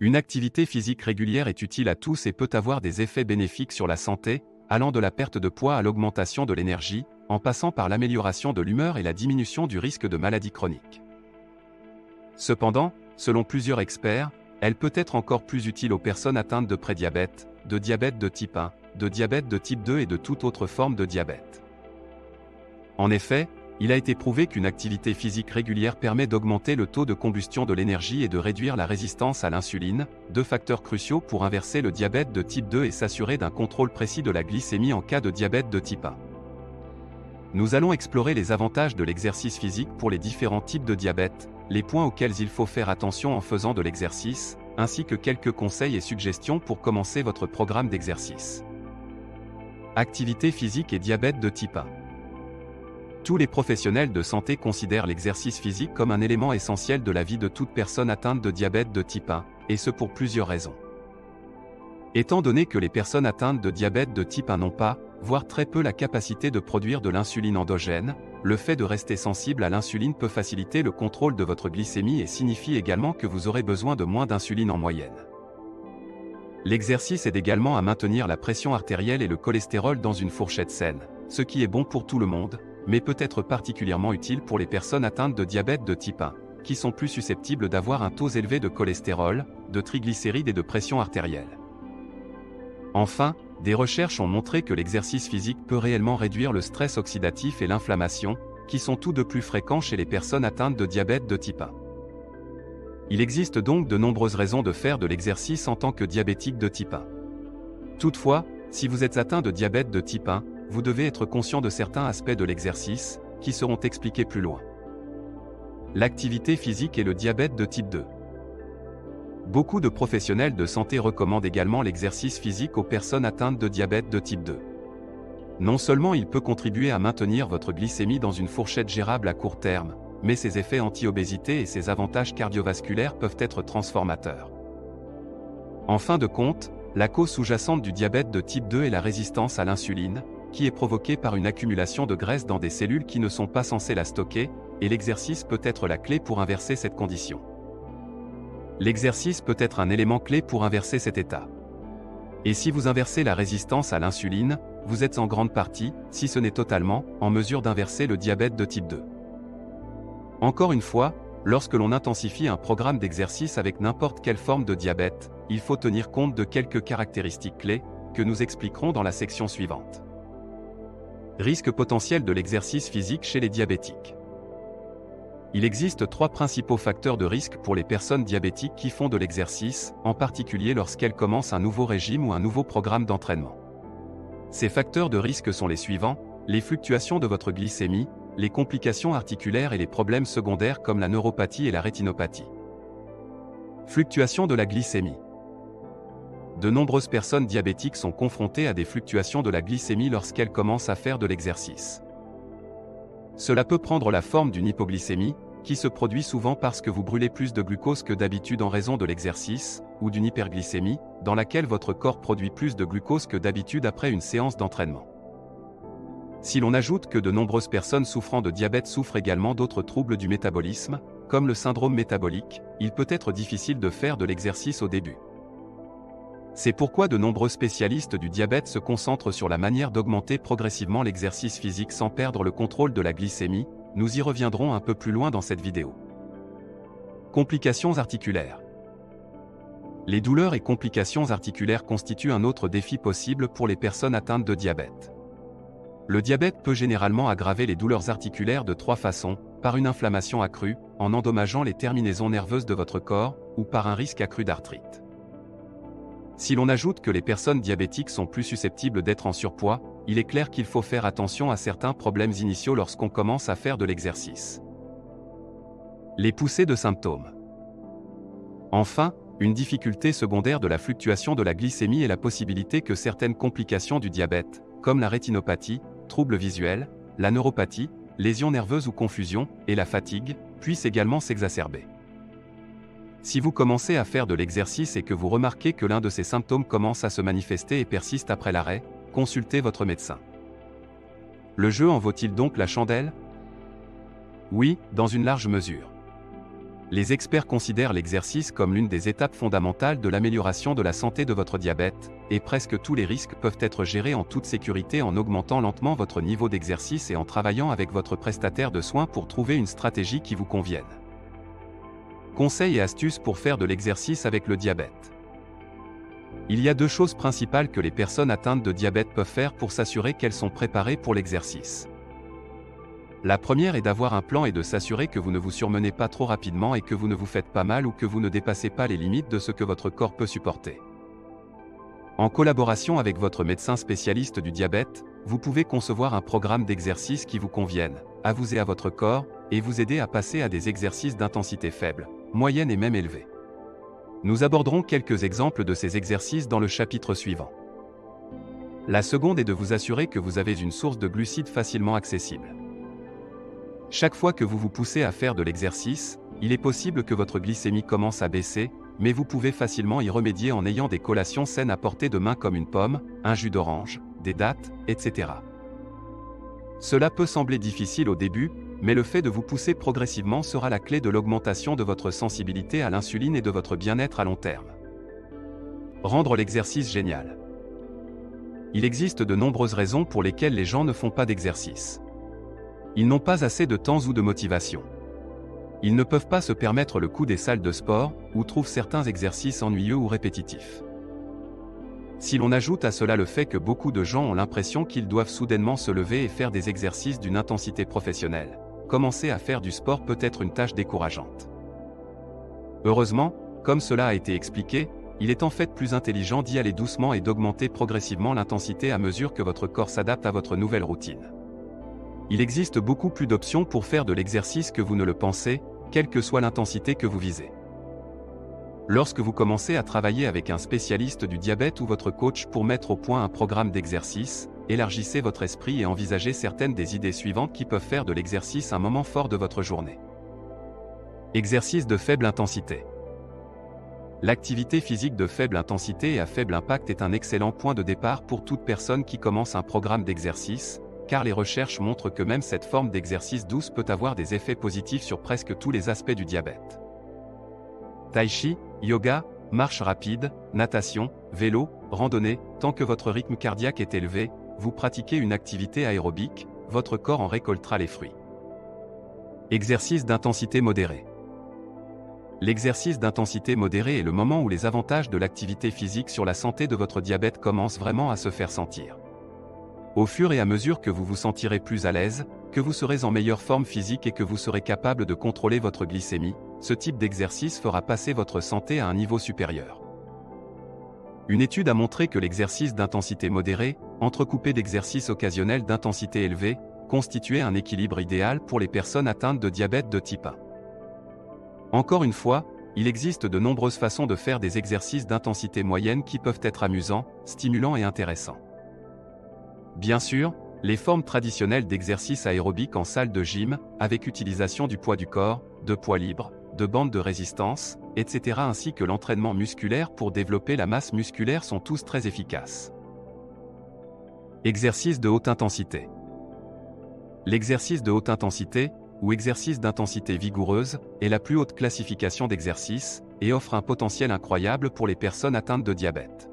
Une activité physique régulière est utile à tous et peut avoir des effets bénéfiques sur la santé, allant de la perte de poids à l'augmentation de l'énergie, en passant par l'amélioration de l'humeur et la diminution du risque de maladies chroniques. Cependant, selon plusieurs experts, elle peut être encore plus utile aux personnes atteintes de prédiabète, de diabète de type 1, de diabète de type 2 et de toute autre forme de diabète. En effet, il a été prouvé qu'une activité physique régulière permet d'augmenter le taux de combustion de l'énergie et de réduire la résistance à l'insuline, deux facteurs cruciaux pour inverser le diabète de type 2 et s'assurer d'un contrôle précis de la glycémie en cas de diabète de type 1. Nous allons explorer les avantages de l'exercice physique pour les différents types de diabète, les points auxquels il faut faire attention en faisant de l'exercice, ainsi que quelques conseils et suggestions pour commencer votre programme d'exercice. Activité physique et diabète de type 1. Tous les professionnels de santé considèrent l'exercice physique comme un élément essentiel de la vie de toute personne atteinte de diabète de type 1, et ce pour plusieurs raisons. Étant donné que les personnes atteintes de diabète de type 1 n'ont pas, voire très peu la capacité de produire de l'insuline endogène, le fait de rester sensible à l'insuline peut faciliter le contrôle de votre glycémie et signifie également que vous aurez besoin de moins d'insuline en moyenne. L'exercice aide également à maintenir la pression artérielle et le cholestérol dans une fourchette saine, ce qui est bon pour tout le monde, mais peut être particulièrement utile pour les personnes atteintes de diabète de type 1, qui sont plus susceptibles d'avoir un taux élevé de cholestérol, de triglycérides et de pression artérielle. Enfin, des recherches ont montré que l'exercice physique peut réellement réduire le stress oxydatif et l'inflammation, qui sont tous de plus fréquents chez les personnes atteintes de diabète de type 1. Il existe donc de nombreuses raisons de faire de l'exercice en tant que diabétique de type 1. Toutefois, si vous êtes atteint de diabète de type 1, vous devez être conscient de certains aspects de l'exercice, qui seront expliqués plus loin. L'activité physique et le diabète de type 2. Beaucoup de professionnels de santé recommandent également l'exercice physique aux personnes atteintes de diabète de type 2. Non seulement il peut contribuer à maintenir votre glycémie dans une fourchette gérable à court terme, mais ses effets anti-obésité et ses avantages cardiovasculaires peuvent être transformateurs. En fin de compte, la cause sous-jacente du diabète de type 2 est la résistance à l'insuline, qui est provoquée par une accumulation de graisse dans des cellules qui ne sont pas censées la stocker, et l'exercice peut être la clé pour inverser cette condition. L'exercice peut être un élément clé pour inverser cet état. Et si vous inversez la résistance à l'insuline, vous êtes en grande partie, si ce n'est totalement, en mesure d'inverser le diabète de type 2. Encore une fois, lorsque l'on intensifie un programme d'exercice avec n'importe quelle forme de diabète, il faut tenir compte de quelques caractéristiques clés, que nous expliquerons dans la section suivante. Risque potentiel de l'exercice physique chez les diabétiques. Il existe trois principaux facteurs de risque pour les personnes diabétiques qui font de l'exercice, en particulier lorsqu'elles commencent un nouveau régime ou un nouveau programme d'entraînement. Ces facteurs de risque sont les suivants, les fluctuations de votre glycémie, les complications articulaires et les problèmes secondaires comme la neuropathie et la rétinopathie. Fluctuation de la glycémie de nombreuses personnes diabétiques sont confrontées à des fluctuations de la glycémie lorsqu'elles commencent à faire de l'exercice. Cela peut prendre la forme d'une hypoglycémie, qui se produit souvent parce que vous brûlez plus de glucose que d'habitude en raison de l'exercice, ou d'une hyperglycémie, dans laquelle votre corps produit plus de glucose que d'habitude après une séance d'entraînement. Si l'on ajoute que de nombreuses personnes souffrant de diabète souffrent également d'autres troubles du métabolisme, comme le syndrome métabolique, il peut être difficile de faire de l'exercice au début. C'est pourquoi de nombreux spécialistes du diabète se concentrent sur la manière d'augmenter progressivement l'exercice physique sans perdre le contrôle de la glycémie, nous y reviendrons un peu plus loin dans cette vidéo. Complications articulaires. Les douleurs et complications articulaires constituent un autre défi possible pour les personnes atteintes de diabète. Le diabète peut généralement aggraver les douleurs articulaires de trois façons, par une inflammation accrue, en endommageant les terminaisons nerveuses de votre corps, ou par un risque accru d'arthrite. Si l'on ajoute que les personnes diabétiques sont plus susceptibles d'être en surpoids, il est clair qu'il faut faire attention à certains problèmes initiaux lorsqu'on commence à faire de l'exercice. Les poussées de symptômes. Enfin, une difficulté secondaire de la fluctuation de la glycémie est la possibilité que certaines complications du diabète, comme la rétinopathie, troubles visuels, la neuropathie, lésions nerveuses ou confusion, et la fatigue, puissent également s'exacerber. Si vous commencez à faire de l'exercice et que vous remarquez que l'un de ces symptômes commence à se manifester et persiste après l'arrêt, consultez votre médecin. Le jeu en vaut-il donc la chandelle? Oui, dans une large mesure. Les experts considèrent l'exercice comme l'une des étapes fondamentales de l'amélioration de la santé de votre diabète, et presque tous les risques peuvent être gérés en toute sécurité en augmentant lentement votre niveau d'exercice et en travaillant avec votre prestataire de soins pour trouver une stratégie qui vous convienne. Conseils et astuces pour faire de l'exercice avec le diabète. Il y a deux choses principales que les personnes atteintes de diabète peuvent faire pour s'assurer qu'elles sont préparées pour l'exercice. La première est d'avoir un plan et de s'assurer que vous ne vous surmenez pas trop rapidement et que vous ne vous faites pas mal ou que vous ne dépassez pas les limites de ce que votre corps peut supporter. En collaboration avec votre médecin spécialiste du diabète, vous pouvez concevoir un programme d'exercice qui vous convienne, à vous et à votre corps, et vous aider à passer à des exercices d'intensité faible, moyenne et même élevée. Nous aborderons quelques exemples de ces exercices dans le chapitre suivant. La seconde est de vous assurer que vous avez une source de glucides facilement accessible. Chaque fois que vous vous poussez à faire de l'exercice, il est possible que votre glycémie commence à baisser, mais vous pouvez facilement y remédier en ayant des collations saines à portée de main comme une pomme, un jus d'orange, des dattes, etc. Cela peut sembler difficile au début, mais le fait de vous pousser progressivement sera la clé de l'augmentation de votre sensibilité à l'insuline et de votre bien-être à long terme. Rendre l'exercice génial. Il existe de nombreuses raisons pour lesquelles les gens ne font pas d'exercice. Ils n'ont pas assez de temps ou de motivation. Ils ne peuvent pas se permettre le coût des salles de sport, ou trouvent certains exercices ennuyeux ou répétitifs. Si l'on ajoute à cela le fait que beaucoup de gens ont l'impression qu'ils doivent soudainement se lever et faire des exercices d'une intensité professionnelle, commencer à faire du sport peut être une tâche décourageante. Heureusement, comme cela a été expliqué, il est en fait plus intelligent d'y aller doucement et d'augmenter progressivement l'intensité à mesure que votre corps s'adapte à votre nouvelle routine. Il existe beaucoup plus d'options pour faire de l'exercice que vous ne le pensez, quelle que soit l'intensité que vous visez. Lorsque vous commencez à travailler avec un spécialiste du diabète ou votre coach pour mettre au point un programme d'exercice, élargissez votre esprit et envisagez certaines des idées suivantes qui peuvent faire de l'exercice un moment fort de votre journée. Exercice de faible intensité. L'activité physique de faible intensité et à faible impact est un excellent point de départ pour toute personne qui commence un programme d'exercice, car les recherches montrent que même cette forme d'exercice douce peut avoir des effets positifs sur presque tous les aspects du diabète. Tai chi, yoga, marche rapide, natation, vélo, randonnée, tant que votre rythme cardiaque est élevé, vous pratiquez une activité aérobique, votre corps en récoltera les fruits. Exercice d'intensité modérée. L'exercice d'intensité modérée est le moment où les avantages de l'activité physique sur la santé de votre diabète commencent vraiment à se faire sentir. Au fur et à mesure que vous vous sentirez plus à l'aise, que vous serez en meilleure forme physique et que vous serez capable de contrôler votre glycémie, ce type d'exercice fera passer votre santé à un niveau supérieur. Une étude a montré que l'exercice d'intensité modérée, entrecoupé d'exercices occasionnels d'intensité élevée, constituait un équilibre idéal pour les personnes atteintes de diabète de type 1. Encore une fois, il existe de nombreuses façons de faire des exercices d'intensité moyenne qui peuvent être amusants, stimulants et intéressants. Bien sûr, les formes traditionnelles d'exercice aérobique en salle de gym, avec utilisation du poids du corps, de poids libre, de bandes de résistance, etc. ainsi que l'entraînement musculaire pour développer la masse musculaire sont tous très efficaces. Exercice de haute intensité. L'exercice de haute intensité, ou exercice d'intensité vigoureuse, est la plus haute classification d'exercices, et offre un potentiel incroyable pour les personnes atteintes de diabète.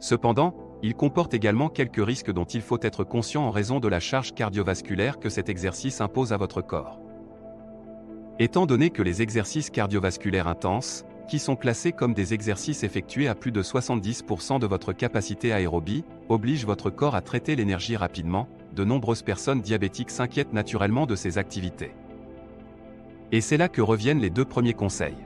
Cependant, il comporte également quelques risques dont il faut être conscient en raison de la charge cardiovasculaire que cet exercice impose à votre corps. Étant donné que les exercices cardiovasculaires intenses, qui sont classés comme des exercices effectués à plus de 70% de votre capacité aérobie, obligent votre corps à traiter l'énergie rapidement, de nombreuses personnes diabétiques s'inquiètent naturellement de ces activités. Et c'est là que reviennent les deux premiers conseils.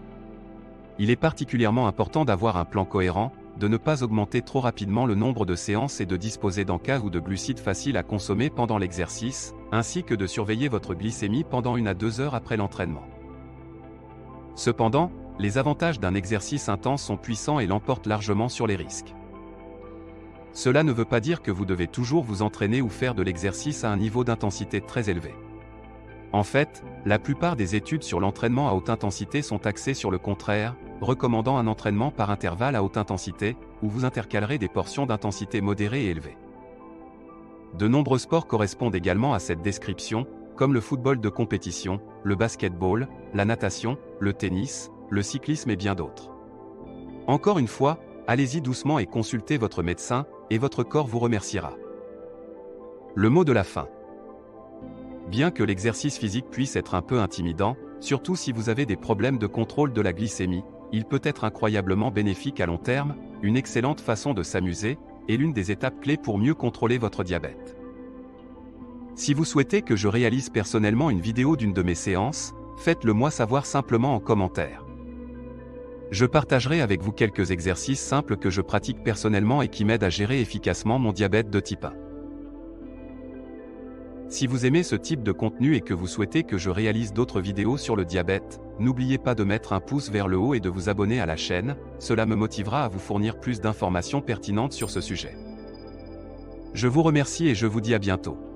Il est particulièrement important d'avoir un plan cohérent, de ne pas augmenter trop rapidement le nombre de séances et de disposer d'encas ou de glucides faciles à consommer pendant l'exercice, ainsi que de surveiller votre glycémie pendant une à deux heures après l'entraînement. Cependant, les avantages d'un exercice intense sont puissants et l'emportent largement sur les risques. Cela ne veut pas dire que vous devez toujours vous entraîner ou faire de l'exercice à un niveau d'intensité très élevé. En fait, la plupart des études sur l'entraînement à haute intensité sont axées sur le contraire, recommandant un entraînement par intervalle à haute intensité, où vous intercalerez des portions d'intensité modérée et élevée. De nombreux sports correspondent également à cette description, comme le football de compétition, le basketball, la natation, le tennis, le cyclisme et bien d'autres. Encore une fois, allez-y doucement et consultez votre médecin, et votre corps vous remerciera. Le mot de la fin. Bien que l'exercice physique puisse être un peu intimidant, surtout si vous avez des problèmes de contrôle de la glycémie, il peut être incroyablement bénéfique à long terme, une excellente façon de s'amuser, et l'une des étapes clés pour mieux contrôler votre diabète. Si vous souhaitez que je réalise personnellement une vidéo d'une de mes séances, faites-le moi savoir simplement en commentaire. Je partagerai avec vous quelques exercices simples que je pratique personnellement et qui m'aident à gérer efficacement mon diabète de type 1. Si vous aimez ce type de contenu et que vous souhaitez que je réalise d'autres vidéos sur le diabète, n'oubliez pas de mettre un pouce vers le haut et de vous abonner à la chaîne, cela me motivera à vous fournir plus d'informations pertinentes sur ce sujet. Je vous remercie et je vous dis à bientôt.